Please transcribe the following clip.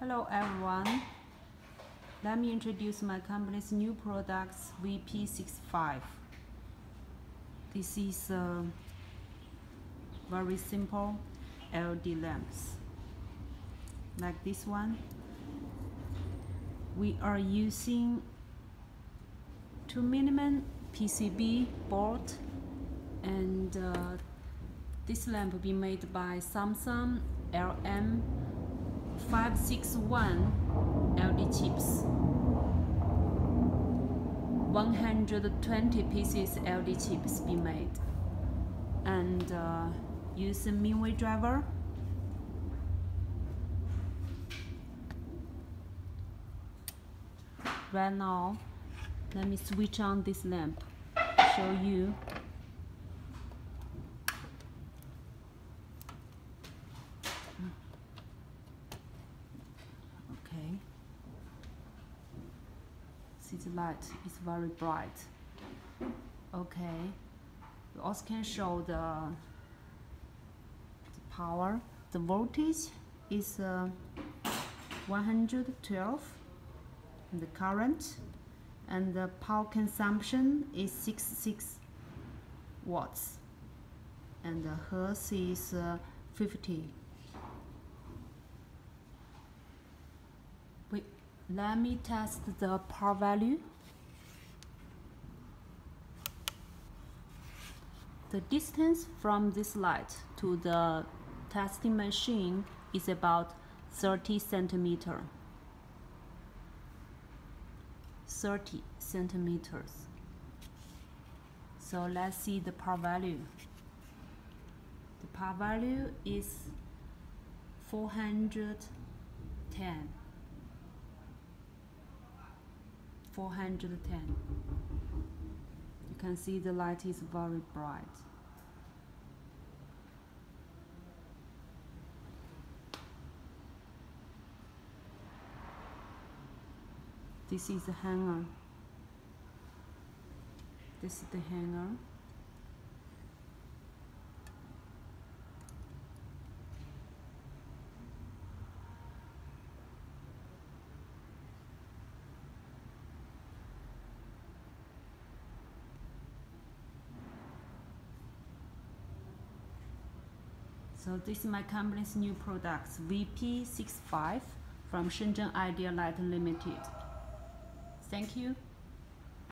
Hello everyone. Let me introduce my company's new products VP65. This is a very simple LED lamps. Like this one. We are using aluminum PCB board and uh, this lamp will be made by Samsung LM 561 LED chips. 120 pieces LED chips be made. And uh, use a Mean Well driver. Right now let me switch on this lamp. Show you see the light. Is very bright. Okay. You also can show the, the power. The voltage is uh, 112 and the current and the power consumption is 66 watts and the hertz is uh, 50 let me test the power value. The distance from this light to the testing machine is about 30 centimeter. 30 centimeters. So let's see the power value. The power value is 410 410 you can see the light is very bright. This is the hanger this is the hanger So this is my company's new products, VP65 from Shenzhen Idea Light Limited. Thank you.